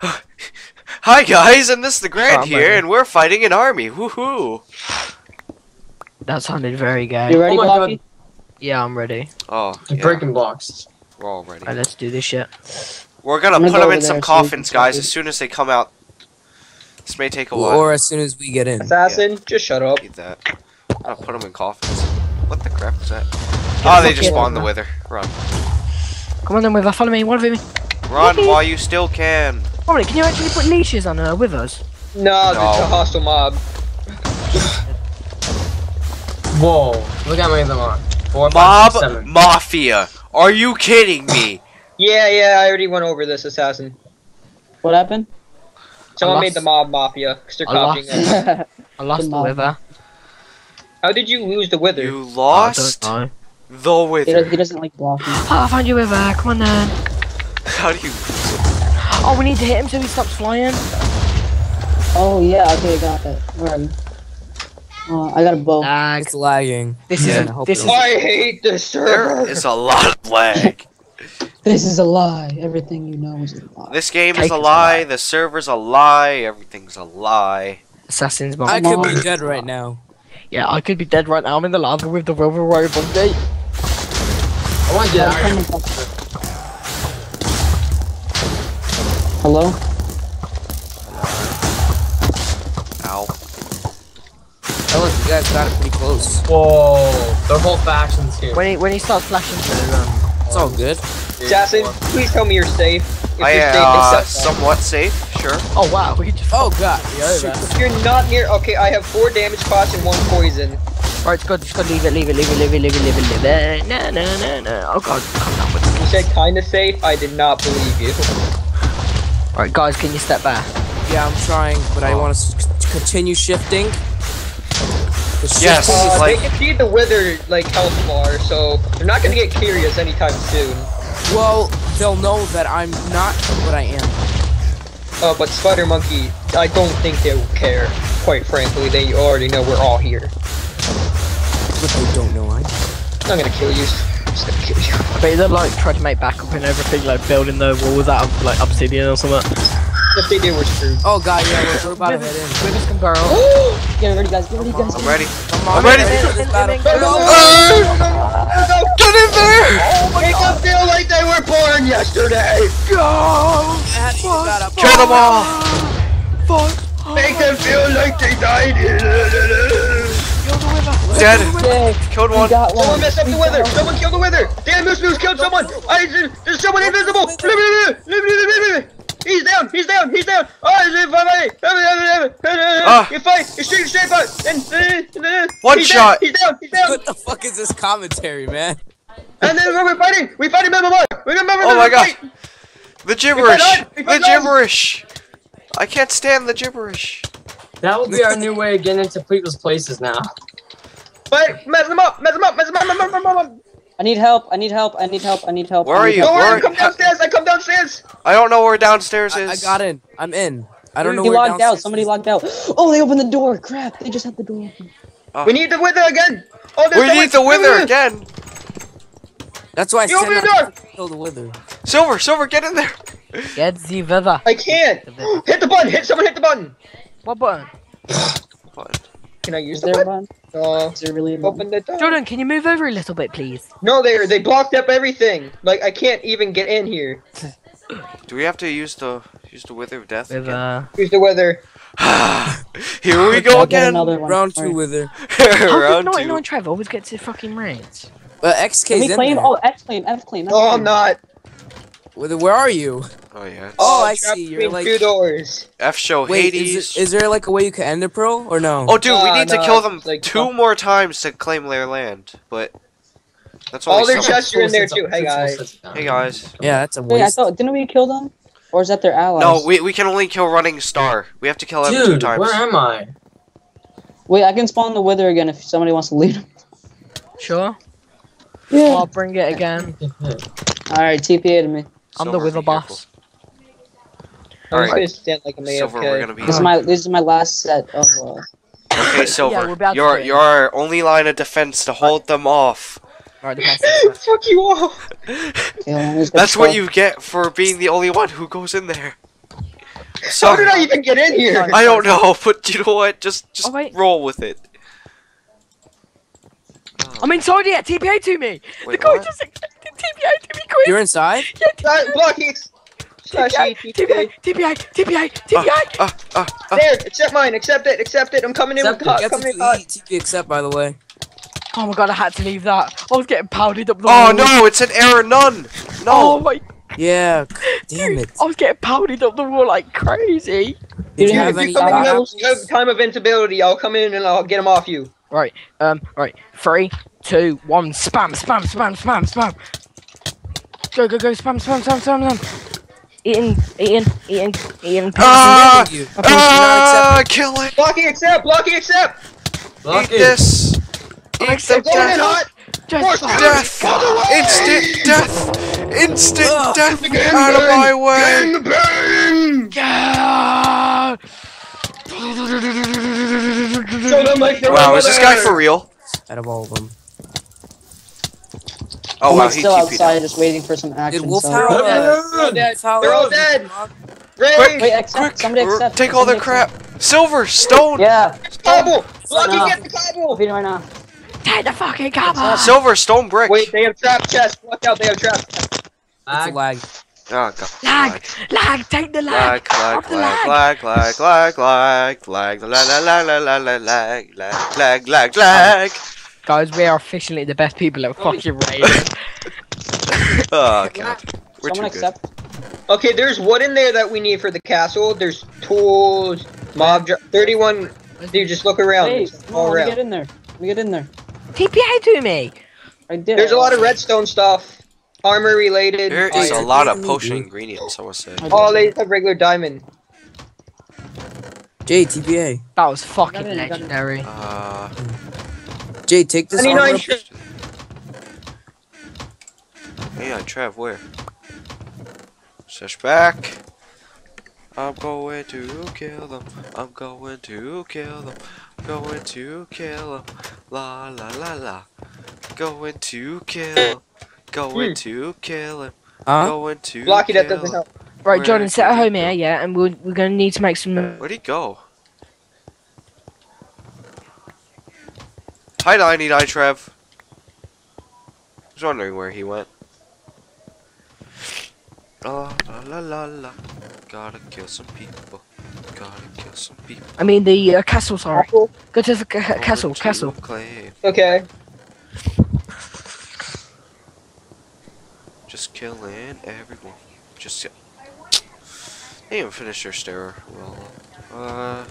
Hi guys, and this is the Grand I'm here, and we're fighting an army. Woohoo! That sounded very gay. You ready, Oh my Blocky? Yeah, I'm ready. Oh, yeah, breaking blocks. we're all ready. Alright, let's do this shit. We're gonna gonna put go them in some there so coffins, guys, as soon as they come out. This may take a while. Or as soon as we get in. Assassin, just shut up. Eat that. I'll put them in coffins. What the crap was that? Oh, they just spawned the wither. Run. Come on then, Wither, follow me, one of me. Run while you still can. Robert, can you actually put leashes on uh, Withers? No, No. it's a hostile mob. Whoa. Look how many of them are. Four, five, Mob six, seven. Mafia. Are you kidding me? Yeah, yeah, I already went over this, Assassin. What happened? Someone made the mob mafia, because they're I copying lost. us. I lost the mob. Wither. How did you lose the wither? You lost don't know. the he, does, wither. he doesn't like blocking. Oh, I found you, Wither. Come on then. How do you? Oh, we need to hit him so he stops flying. Oh yeah, okay, I got it. Where are you? Uh, I got a bow. Lag. It's lagging. This Yeah. is I hope this it is I hate this There server. is a lot of lag. This is a lie. Everything you know is a lie. This game is Cake a is a lie. lie. The server's a lie. Everything's a lie. Assassin's I could be dead right now. Yeah, I could be dead right now. I'm in the lava with the Rover Road one day. I want to get Yeah, Hello? Ow. Oh, look, you guys got it pretty close. Whoa. Their whole faction's here. When he when he starts flashing through, um, It's all good. Assassin, please tell me you're safe. If I am uh, then step back. somewhat safe. Sure. oh wow, we just Oh god. over. If you're not near, okay, I have four damage pots and one poison. Right, just go, just go, leave it, leave it, leave it, leave it, leave it, leave it, leave it. No, no, no, no. Oh god, come down with You said kinda safe. I did not believe you. Alright, guys, can you step back? Yeah, I'm trying, but I want to continue shifting. The Yes. Uh, like- they can see the wither like health bar, so they're not gonna get curious anytime soon. well, they'll know that I'm not what I am. Uh, but Spider Monkey, I don't think they will care. Quite frankly, they already know we're all here. But they don't know I'm. I'm not gonna kill you. I'm just gonna kill you. I bet they'll like try to make backup and everything, like building the walls out of like obsidian or something. If they do, we're screwed. Oh god, yeah, we're, we're about to head in. With this girl. Get ready, guys. Get ready, guys. I'm ready. Come on, I'm ready. let's do this battle. Oh, Get in there! Oh make them feel like they were born yesterday. Go! Kill them all! Make them feel like they died. Dead. Yay, Killed one. got one. Someone messed up We the got wither. Someone killed the wither. Damn, Moose Moose killed someone. I, there's someone invisible. He's down. He's down. He's down. Oh, Ah. You fight. You shoot straight fight. And One he's shot. Down. He's down. He's down. What the fuck is this commentary, man? And then we're fighting. We fight him MMR. We remember. Oh my god. Fight. The gibberish. The gibberish. I can't stand the gibberish. That will be our new way of getting into people's places now. Fight. Mess him up. Mess him up. Mess him up. Mess him up. Mess him up. I need help. I need help. I need help. I need help. Where are you? help. Don't worry. Where- Come downstairs. I come downstairs. I don't know where downstairs is. I got in. I'm in. I don't know He where logged out. downstairs Somebody is. logged out. Oh, they opened the door. Crap. They just had the door open. Ah. We need the wither again. Oh, We need the wither again. That's why I You said open the door. kill the wither. Silver, Silver, get in there. Get the Wither. I can't. Hit the button. Hit someone. Hit the button. What button? Can I use Is the there button? button? No. Is there really a button? Open the door. Jordan, can you move over a little bit, please? No, they they blocked up everything. Like I can't even get in here. Do we have to use the use the wither of death? With again? uh, Here's the wither. Here we go I'll get again. Round two Alright. wither. how did Round 99 two. Trevor always get to fucking range? Uh, XK's Let me in claim. there. Oh, F claim. F claim. F No, claim. I'm not. Wither, where are you? Oh yeah. it's- Oh, I trapped see, you're like- two doors. F show Wait, Hades. is, it, is there like a way you can end a pro or no? oh, dude, we Nah, need to kill them like- two more times to claim their land, but that's only All their chests are in there too. Hey guys. Hey guys. yeah, that's a Wait, I waste. thought didn't we kill them? Or is that their allies? No, we we can only kill Running Star. We have to kill him two Dude, times. where am I? Wait, I can spawn the wither again if somebody wants to lead them. Sure. Yeah. I'll bring it again. All right, TPA to me. I'm the Silver, Wither be boss. I'm Alright. gonna stand like a man. Silver, we're gonna be. This is my this is my last set of. Uh, Okay, Silver. we're about to your do it. only line of defense to hold them off. Alright, the best. Fuck you all. yeah, That's what you get for being the only one who goes in there. How did I even get in here? I don't know, but you know what? Just just Oh, roll with it. I'm inside here. TPA to me. Wait, the guy what? just accepted TPA to me quick. You're inside? Uh, Blocky. Slash E, TPA, TPA, TPA, TPA. Ah, ah, ah. There, accept mine, accept it, accept it. I'm coming in with Accept coming in to hot. TP accept, by the way. Oh my god, I had to leave that. I was getting powdered up the Oh wall. no, it's an error none. Oh my Yeah, damn dude, it. I was getting powdered up the wall like crazy. Did you Dude, have If any you come in uh, and apples? you have time of invincibility, I'll come in and I'll get them off you. Right, um, right. Three, two, one. Spam, spam, spam, spam, spam. Go, go, go. Spam, spam, spam, spam, spam. Ian, Ian, Ian, Ian. Ah! Okay, ah! Kill it! Blocky, accept! Blocky, accept! Blocky. Eat this! Eat the death! Death! death. Instant death! Instant uh, death! Gang Out bang. of my way! Gang bang! Yeah. So like wow, is this guy for real? Out of all of them. Oh I'm wow, like he still TP'd. outside just waiting for some action. Did Wolf so- Howl, They're all dead. Wolf Howl- They're all dead. Ray, Quick. Wait, accept. Somebody accept. take all their somebody crap. Silver, stone. Yeah. Cobble. Blocky, No. get the cobble. feeding right now. Take the fucking cover! Silver, stone, brick. Wait, they have trap chest. Watch out, they have trap chest. It's a lag. Oh god. Lag! Lag! Take the lag! Lag, lag, Off the lag, lag, lag, lag, lag, lag, lag, lag, lag, lag, lag, lag, lag, lag, lag, lag. Guys, we are officially the best people at fucking raiding. Oh god. We're Someone too good. Okay, there's wood in there that we need for the castle. There's tools, mob dr- 31. Dude, just look around. Hey, It's no, all let me around. get in there. Let me get in there. TPA to me! I did. There's a lot of redstone stuff, armor related. There is Oh, is a lot of potion ingredients, I would say. I did. Oh, they have regular diamond. Jay, TPA. That was fucking Got it, got it. legendary. Uh, Jay, take this 29 armor. shit. yeah, Trev, where? Search back. I'm going to kill them. I'm going to kill them. Going to kill them. La la la la. Going to kill. Going Hmm. to kill him. Huh? Going to Blocky, that kill doesn't him. help. Right, Where Jordan, set did at home here, yeah, and we're, we're gonna need to make some. Where'd he go? Hi, 99 Trev. I was wondering where he went. La la la la la. Gotta kill some people. Gotta kill some people. I mean, the uh, castle, sorry. Apple? Go to the ca- Over castle, to castle. Clay. Okay. Just killing everyone. Just. ki- They didn't even finish their stair. Well, uh.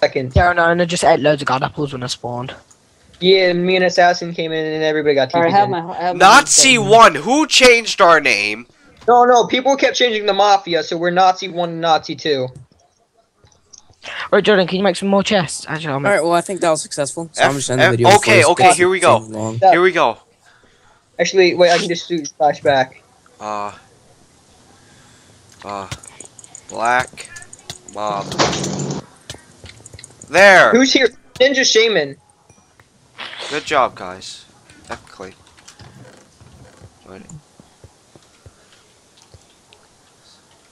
Second. Yeah, no, and I just ate loads of god apples when I spawned. Yeah, me and Assassin came in and everybody got Alright, TP'd I have my. I have my Nazi one. Who changed our name? No, no, people kept changing the Mafia, so we're Nazi 1 and Nazi 2. Right, Jordan, can you make some more chests? Actually, I'll. Alright, well, I think that was successful. So I'm just ending F- the video. okay, before okay, here we go. too long. Yeah. Here we go. Actually, wait, I can just do flashback. Uh. Uh. Black. Mob. There! Who's here? Ninja Shaman. Good job, guys. Technically. Wait.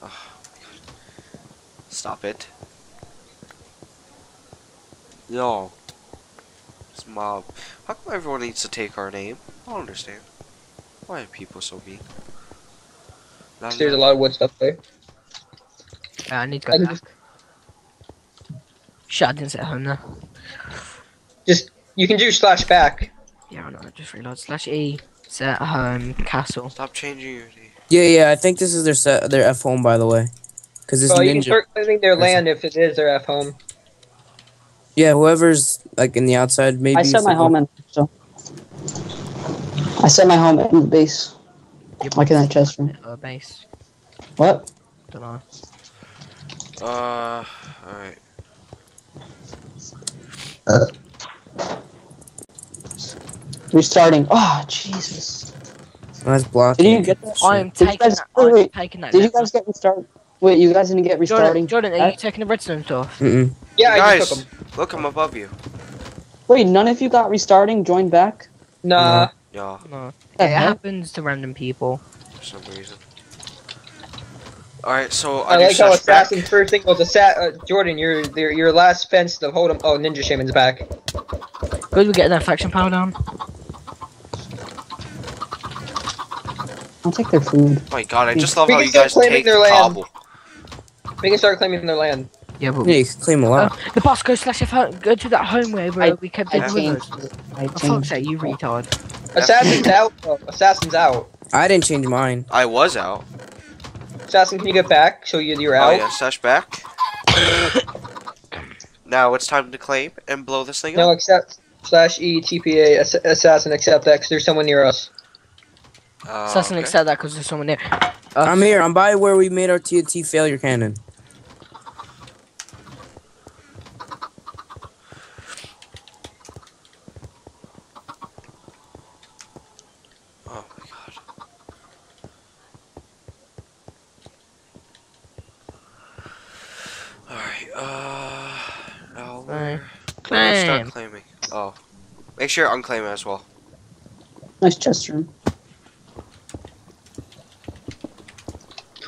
Oh, Stop it. No. It's mob. How come everyone needs to take our name? I don't understand. Why are people so mean? La There's a lot of wood stuff there. Yeah, I need to I go can back. Shit, I didn't sit at home there. Just, you can do slash back. Yeah, I know, I just realised. Slash E, set at home, castle. Stop changing your name. Yeah, yeah, I think this is their set, their F home, by the way. Because this Oh, you can ninja. start claiming their land if it is their F home. Yeah, whoever's like in the outside, maybe. I set my home in. So. I set my home in the base. Your Like in that chest room. Uh, base. What? Don't know. Uh, alright. Restarting. Oh, Jesus. Oh, that's blocking. Did you get that? I am taking guys- that. wait, wait. taking that. Did you guys get restarted? Wait, you guys didn't get one. restarting? Jordan, Jordan, are you taking the redstone stuff? Mm-mm. Yeah, I guys, just took them. look, I'm above you. Wait, none of you got restarting? Joined back? Nah. Yeah, No. The It happens to random people. for some reason. Alright, so I on your like how search back- Assassin's first thing was Assa- uh, Jordan, your, your your last fence to hold him. Oh, Ninja Shaman's back. Good, we get that faction power down. I'll take their food. Oh my god, I just love We how you guys claiming take their the land. cobble. We can start claiming their land. Yeah, but Yeah, you can claim a lot. Uh, the boss goes slash F go to that home where, where I- we kept I it with changed it. I For fuck's changed sake, you retard. Assassin's out. though. Assassin's out. I didn't change mine. I was out. Assassin, can you get back? Show you you're Oh out. yeah, search back. now it's time to claim and blow this thing No, up. No, accept slash E T P A ass- assassin accept X. There's someone near us. Uh, Assassin okay. accept that because there's someone there. Uh, I'm here. I'm by where we made our TNT failure cannon. Oh my god. Alright, uh. Now Alright. we're gonna start Claim. claiming. Oh. Make sure you unclaim it as well. Nice chest room.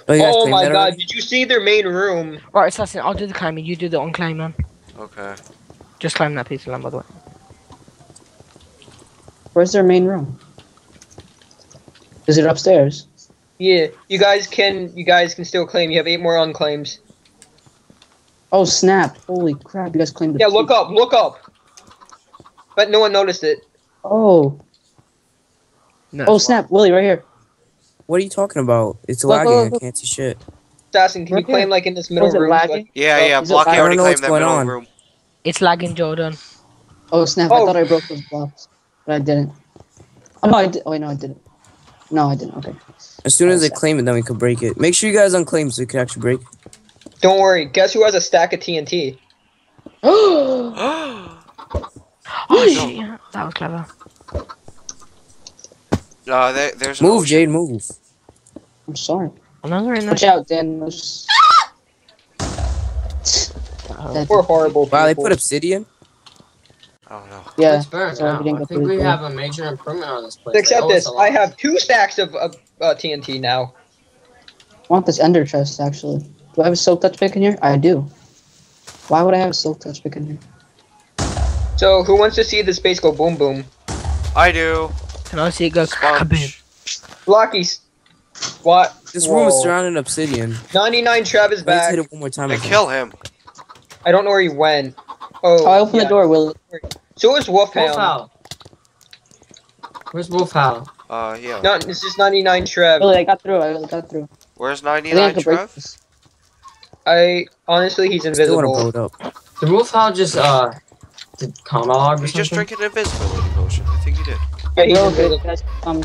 Oh, Oh my god, already? did you see their main room? Right, Assassin, I'll do the climbing, you do the unclaiming. Okay. Just climb that piece of land, by the way. Where's their main room? Is it upstairs? Yeah, you guys can you guys can still claim. You have eight more unclaims. Oh snap! Holy crap! You guys claimed the. Yeah, look up, look up. But no one noticed it. Oh, No, oh it's snap! Willie, right here. What are you talking about? It's Look, lagging. look, look. I can't see shit. Dawson, can Right you claim like in this middle Was it room? lagging? Yeah, Oh, yeah, is it Blocky back? already I don't know claimed that middle on. room. It's lagging, Jordan. Oh snap! I Oh. thought I broke those blocks, but I didn't. Oh no, I did. Oh wait, no, I didn't. No, I didn't. Okay. As soon oh, as they Oh, claim it, then we could break it. Make sure you guys unclaim so we can actually break. Don't worry. Guess who has a stack of TNT? oh uh, Oh, that was clever. there, there's Move, ocean. Jade, move. I'm sorry. Another in Watch there. out, Dan. Those- That- We're horrible. Wow, they put obsidian? I don't know. yeah. It's fair so we now. didn't I think we the- have a major improvement on this place. They Accept owe us this. I have two stacks of uh, uh, TNT now. I want this ender chest actually. Do I have a silk touch pick in here? I do. Why would I have a silk touch pick in here? So who wants to see the space go boom boom? I do. Can I see it go kaboom? Sponge. Blocky. What? This room is surrounded in obsidian. 99 Trev is Let's hit it one more time. I I kill him. I don't know where he went. Oh, I opened yeah. the door, Willie. So is Wolfhound. Wolfhound. Where's Wolfhound? Uh, yeah. No, this is 99 Trev. Willie, I got through. I got through. Where's I think I 99 Trev? I honestly, he's Still want to blow invisible. it up. Did Wolfhound just uh did monologue or He's something? just drinking an invisibility potion. I think he did. Yeah, he's Bro, invisible. guys, um,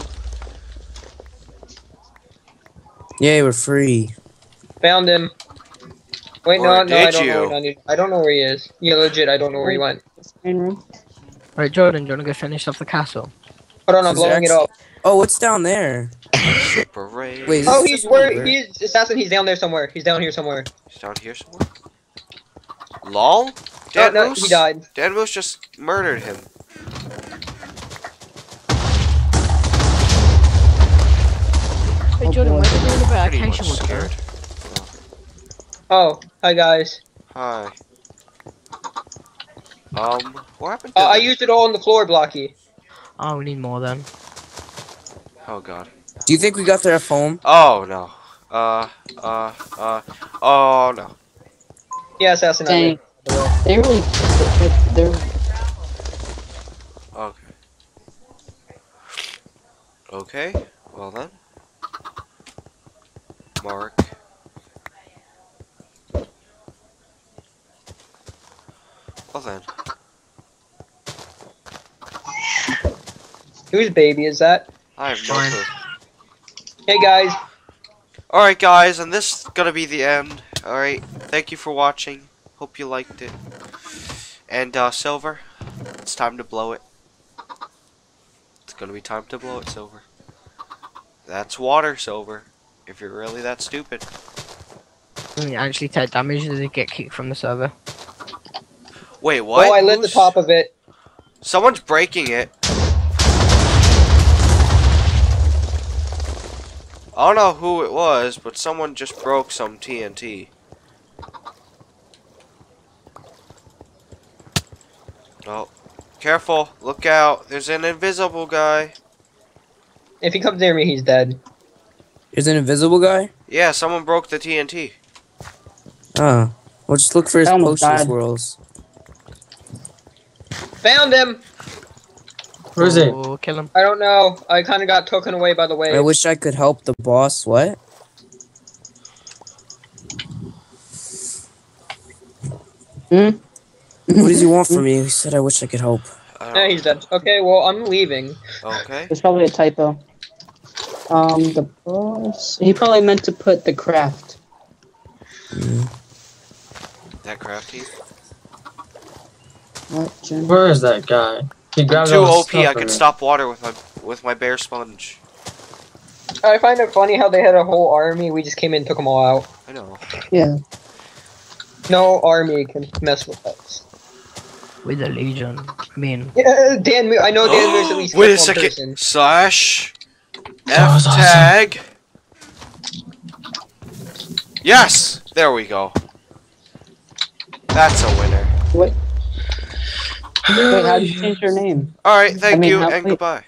Yay, we're free. Found him. Wait, Or no, no, I don't know. you? Where he, I don't know where he is. Yeah, legit, I don't know where he went. this main room. Right, Jordan, do you want to go finish off the castle? Hold on, I'm blowing it up. Oh, what's down there? Wait, is Oh, he's where? over? He's assassin. He's down there somewhere. He's down here somewhere. He's down here somewhere. Lol? No, Dan no, Moose? he died. Dan Moose just murdered him. Hey, Oh, Jordan, boy. where did the Pretty much vacation was scared. Oh, hi guys. Hi. Um, what happened to Uh, I used it all on the floor, Blocky. Oh, we need more then. Oh god. Do you think we got there at home? Oh no. Uh, uh, uh, oh no. Yeah, assassin. I Dang. Did. They really, they're, they're Okay. Okay, well then. Mark. Well then. Whose baby is that? I have no Fine. clue. Hey guys. Alright guys, and this is gonna be the end. Alright, thank you for watching. Hope you liked it. And uh, Silver, it's time to blow it. It's gonna be time to blow it, Silver. That's water, Silver. If you're really that stupid. Mm, you actually take damage does it get kicked from the server. Wait, oh, what? Oh, I lit the top of it. Someone's breaking it. I don't know who it was, but someone just broke some TNT. Careful! Look out! There's an invisible guy. If he comes near me, he's dead. There's an invisible guy? Yeah, someone broke the TNT. Oh. Well, just look for his I potion died. swirls. Found him. Where is it? Oh, kill him. I don't know. I kind of got taken away by the way. I wish I could help the boss. What? Hmm? What does he want from me? He said I wish I could help. I Yeah, don't, he's dead. Okay, well, I'm leaving. okay. It's probably a typo. Um, the boss. He probably meant to put the craft. That crafty. What, Jen? Where is that guy? He I'm grabbed too all his OP. I stuff can from stop water with my with my bear sponge. I find it funny how they had a whole army. We just came in and took them all out. I know. Yeah. No army can mess with us. With the Legion. I mean, Yeah, Dan. Mo- I know Dan Moose at least Wait a killed one second. person. Slash That F was awesome. tag. Yes, there we go. That's a winner. Wait, how did you change your name? All right, thank mean, you and wait. goodbye.